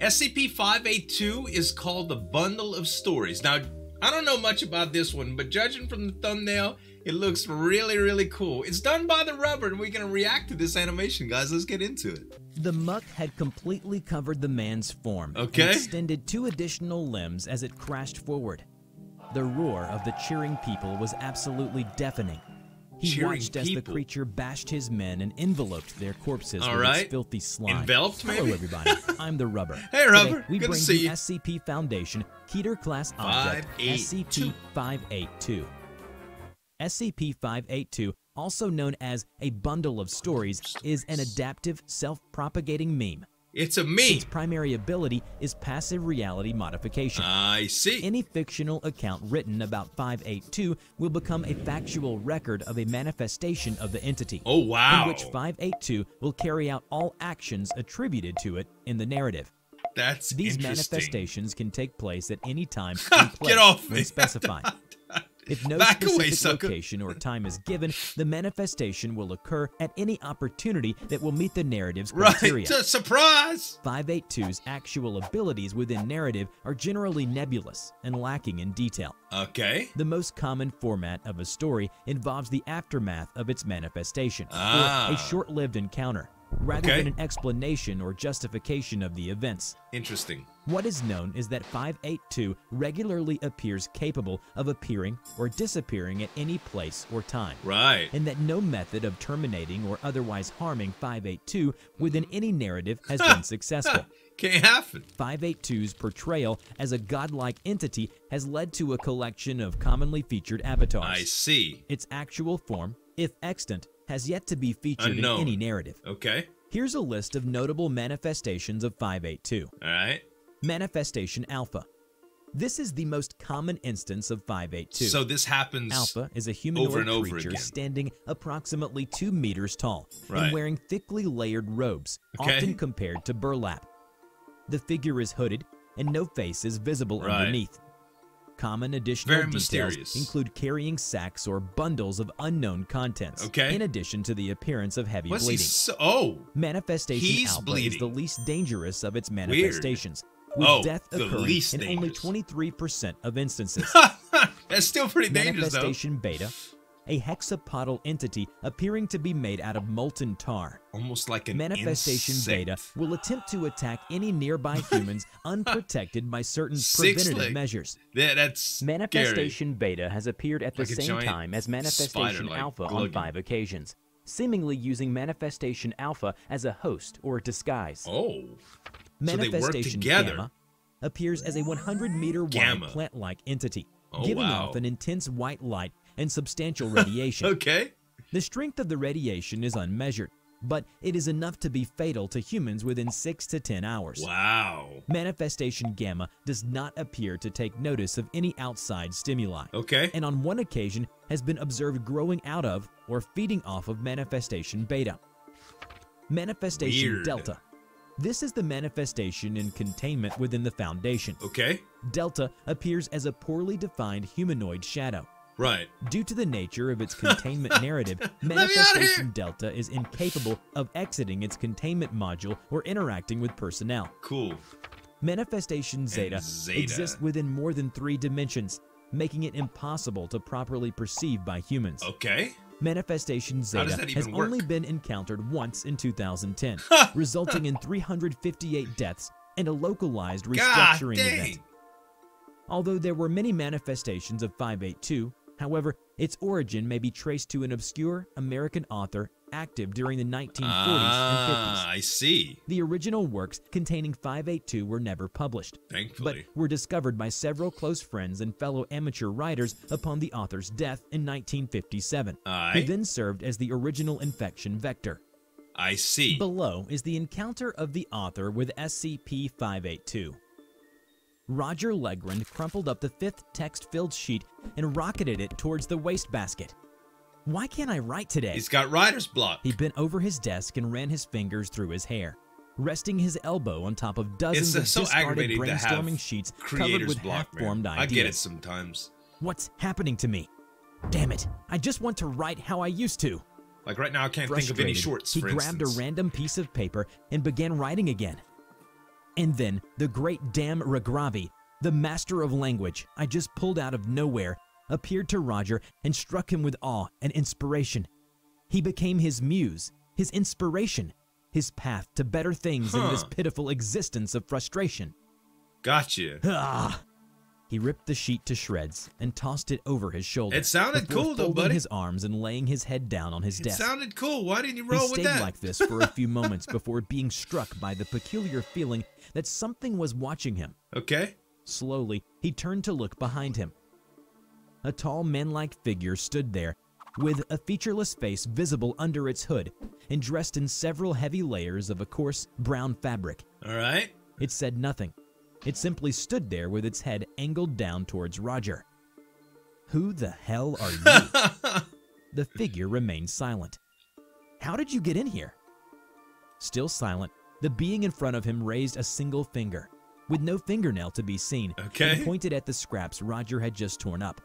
SCP-582 is called the Bundle of Stories. Now, I don't know much about this one, but judging from the thumbnail, it looks really, really cool. It's done by the rubber, and we're gonna react to this animation, guys. Let's get into it. The muck had completely covered the man's form Okay. extended two additional limbs as it crashed forward. The roar of the cheering people was absolutely deafening. He watched as the creature bashed his men and enveloped their corpses All with right. its filthy slime. Enveloped, Hello, everybody. I'm the Rubber. Hey, Today, Rubber. we Good to bring see the you. SCP Foundation Keter class object SCP-582. SCP-582, also known as a bundle of stories, is an adaptive, self-propagating meme. It's a me. Its primary ability is passive reality modification. I see. Any fictional account written about 582 will become a factual record of a manifestation of the entity, oh wow. in which 582 will carry out all actions attributed to it in the narrative. That's These manifestations can take place at any time and place Get off when me. specified. If no Back specific sucker. location or time is given, the manifestation will occur at any opportunity that will meet the narrative's Right. criteria. To surprise. 582's actual abilities within narrative are generally nebulous and lacking in detail. Okay. The most common format of a story involves the aftermath of its manifestation, Ah. or a short-lived encounter, rather Okay. than an explanation or justification of the events. Interesting. What is known is that 582 regularly appears capable of appearing or disappearing at any place or time, Right. and that no method of terminating or otherwise harming 582 within any narrative has been successful. Can't happen. 582's portrayal as a godlike entity has led to a collection of commonly featured avatars. I see. Its actual form, if extant, has yet to be featured Unknown. in any narrative. Okay. Here's a list of notable manifestations of 582. All right. Manifestation Alpha. This is the most common instance of 582. So this happens. Alpha is a humanoid over and over creature again. standing approximately 2 meters tall Right. and wearing thickly layered robes, Okay. often compared to burlap. The figure is hooded and no face is visible Right. underneath. Common additional Very details mysterious. include carrying sacks or bundles of unknown contents, Okay. in addition to the appearance of heavy What's he? bleeding. So, oh. Manifestation He's Alpha is the least dangerous of its manifestations, with Oh, death the occurring least in only 23% of instances. That's still pretty dangerous, though. Manifestation Beta, a hexapodal entity appearing to be made out of molten tar. Almost like an Manifestation insect. Beta will attempt to attack any nearby humans unprotected by certain Six preventative leg. measures. Yeah, that's Manifestation Beta has appeared at the Like a same time as Manifestation Alpha on five occasions, seemingly using Manifestation Alpha as a host or disguise. scary. Oh. So they work Manifestation together. Gamma appears as a 100 meter wide plant like entity, Oh, giving wow. off an intense white light and substantial radiation. Okay. The strength of the radiation is unmeasured, but it is enough to be fatal to humans within 6 to 10 hours. Wow. Manifestation Gamma does not appear to take notice of any outside stimuli, Okay. and on one occasion has been observed growing out of or feeding off of Manifestation Beta. Manifestation Weird. Delta. This is the manifestation and containment within the Foundation. Okay. Delta appears as a poorly defined humanoid shadow. Right. Due to the nature of its containment narrative, me outta here! Manifestation Delta is incapable of exiting its containment module or interacting with personnel. Cool. Manifestation Zeta, Zeta. exists within more than three dimensions, making it impossible to properly perceive by humans. Okay. Manifestation Zeta has work? only been encountered once in 2010, resulting in 358 deaths and a localized restructuring event. Although there were many manifestations of 582, however, its origin may be traced to an obscure American author active during the 1940s Ah, and 50s. I see. The original works containing 582 were never published, Thankfully. but were discovered by several close friends and fellow amateur writers upon the author's death in 1957, I... who then served as the original infection vector. I see. Below is the encounter of the author with SCP-582. Roger Legrand crumpled up the fifth text-filled sheet and rocketed it towards the wastebasket. Why can't I write today? He's got writer's block. He bent over his desk and ran his fingers through his hair, resting his elbow on top of dozens It's uh, of so discarded brainstorming sheets covered with half-formed ideas. I get it sometimes. What's happening to me? Damn it! I just want to write how I used to. Like right now, I can't think of any shorts. he grabbed instance. a random piece of paper and began writing again. And then the great Dam Ragravi, the master of language I just pulled out of nowhere, appeared to Roger and struck him with awe and inspiration. He became his muse, his inspiration, his path to better things in this pitiful existence of frustration. Gotcha. Ah! He ripped the sheet to shreds and tossed it over his shoulder. It sounded cool though, buddy. his arms and laying his head down on his It desk. sounded cool. Why didn't you he roll with stayed like this for a few moments before being struck by the peculiar feeling that something was watching him. Okay. Slowly, he turned to look behind him. A tall man-like figure stood there, with a featureless face visible under its hood, and dressed in several heavy layers of a coarse brown fabric. All right. It said nothing. It simply stood there with its head angled down towards Roger. Who the hell are you? the figure remained silent. How did you get in here? Still silent, the being in front of him raised a single finger, with no fingernail to be seen, Okay. and pointed at the scraps Roger had just torn up.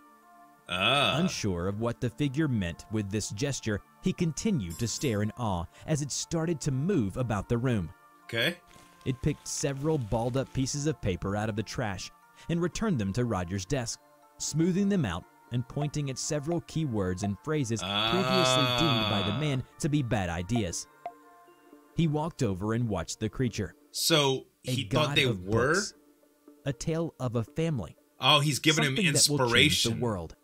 ah. Unsure of what the figure meant with this gesture, he continued to stare in awe as it started to move about the room. Okay. It picked several balled up pieces of paper out of the trash and returned them to Roger's desk, smoothing them out and pointing at several key words and phrases previously deemed by the Ah. man to be bad ideas. He walked over and watched the creature. So he thought they were. books, a tale of a family. Oh, he's giving him something that will inspiration. the world.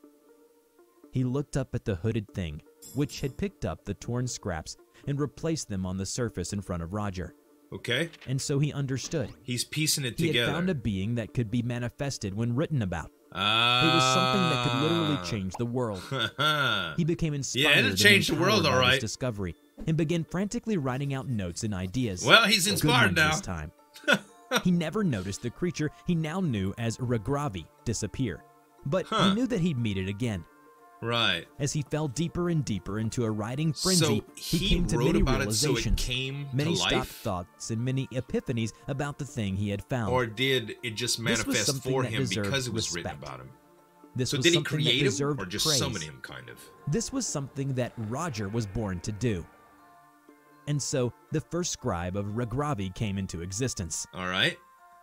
He looked up at the hooded thing, which had picked up the torn scraps and replaced them on the surface in front of Roger. Okay. And so he understood. He's piecing it He together. had found a being that could be manifested when written about. ah. It was something that could literally change the world. He became inspired Yeah, it'll change the world, all by his discovery and began frantically writing out notes and ideas. well, he's inspired now. This time. he never noticed the creature he now knew as Ragravi disappear, but Huh. he knew that he'd meet it again. Right. As he fell deeper and deeper into a writing frenzy, so he, he, came to many about it so it realizations, came many to stopped thoughts, and many epiphanies about the thing he had found. or did it just manifest for him because it was written about him? this So was did he that create him, or just praise. summon him, kind of? This was something that Roger was born to do. And so the first scribe of Ragravi came into existence. All right.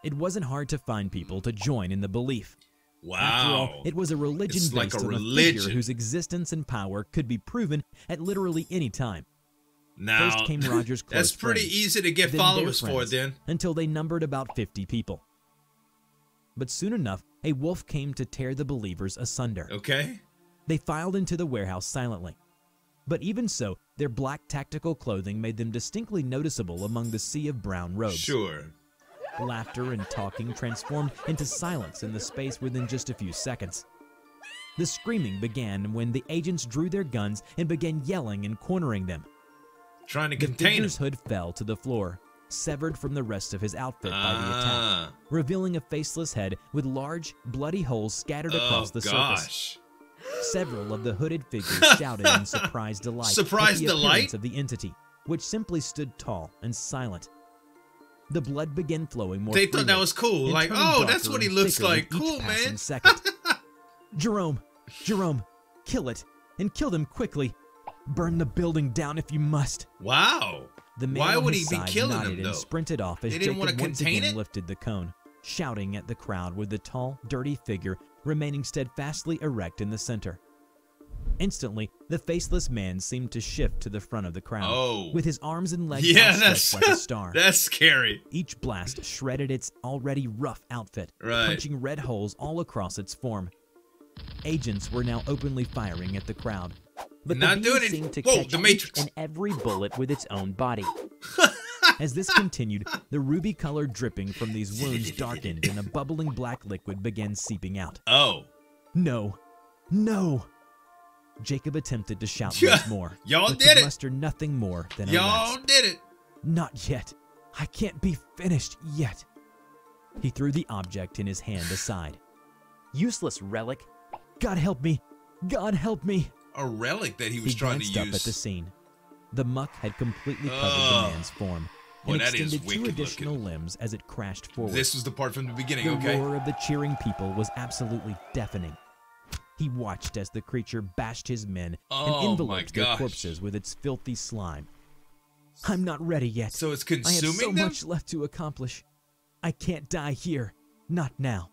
It wasn't hard to find people to join in the belief. After all, it was a religion It's like based a on a figure whose existence and power could be proven at literally any time. now, First came Roger's close that's pretty friends, easy to get followers for, then. until they numbered about 50 people. But soon enough, a wolf came to tear the believers asunder. Okay. They filed into the warehouse silently. But even so, their black tactical clothing made them distinctly noticeable among the sea of brown robes. Sure. Laughter and talking transformed into silence in the space within just a few seconds. The screaming began when the agents drew their guns and began yelling and cornering them. Trying to The contain figure's hood fell to the floor, severed from the rest of his outfit by the attack, Ah. revealing a faceless head with large, bloody holes scattered across oh, the surface. gosh. Several of the hooded figures shouted in surprised delight Surprised at the delight? appearance of the entity, which simply stood tall and silent. The blood began flowing more. They thought that was cool. Like, oh, that's what he looks like. Cool, man. Second. Jerome, Jerome, kill it and kill them quickly. Burn the building down if you must. Wow. The man Why would he be killing them, though? and sprinted off as They didn't Jacob wanna once contain again it? lifted the cone, shouting at the crowd with the tall, dirty figure remaining steadfastly erect in the center. Instantly, the faceless man seemed to shift to the front of the crowd, Oh. with his arms and legs Yeah, outstretched that's like a star. that's scary. Each blast shredded its already rough outfit, Right. punching red holes all across its form. Agents were now openly firing at the crowd, but Not the it. seemed to Whoa, catch the each Matrix. and every bullet with its own body. As this continued, the ruby color dripping from these wounds darkened and a bubbling black liquid began seeping out. Oh. No, no! Jacob attempted to shout once more. Y'all did it. muster nothing more than a Y'all did it. Not yet. I can't be finished yet. He threw the object in his hand aside. Useless relic. God help me. God help me. A relic that he was he trying to use. glanced up at the scene. The muck had completely covered Ugh. the man's form Boy, and that is extended two additional looking. limbs as it crashed forward. This was the part from the beginning, the okay? roar of the cheering people was absolutely deafening. He watched as the creature bashed his men Oh, and enveloped their corpses with its filthy slime. I'm not ready yet. So it's consuming I have so them? much left to accomplish. I can't die here. Not now.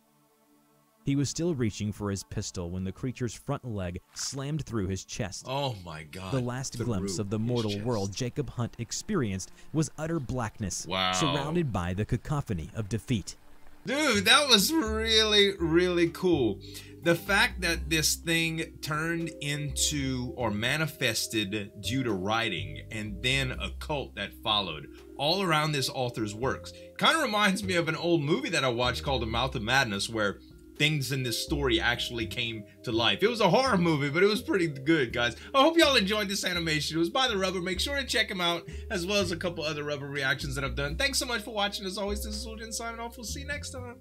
He was still reaching for his pistol when the creature's front leg slammed through his chest. Oh my god. The last glimpse of the mortal world Jacob Hunt experienced was utter blackness, wow. surrounded by the cacophony of defeat. Dude, that was really, really cool. The fact that this thing turned into or manifested due to writing and then a cult that followed all around this author's works kind of reminds me of an old movie that I watched called The Mouth of Madness where things in this story actually came to life. It was a horror movie, but it was pretty good, guys. I hope y'all enjoyed this animation. It was by The Rubber. Make sure to check him out, as well as a couple other Rubber reactions that I've done. Thanks so much for watching. As always, this is Zueljin signing off. We'll see you next time.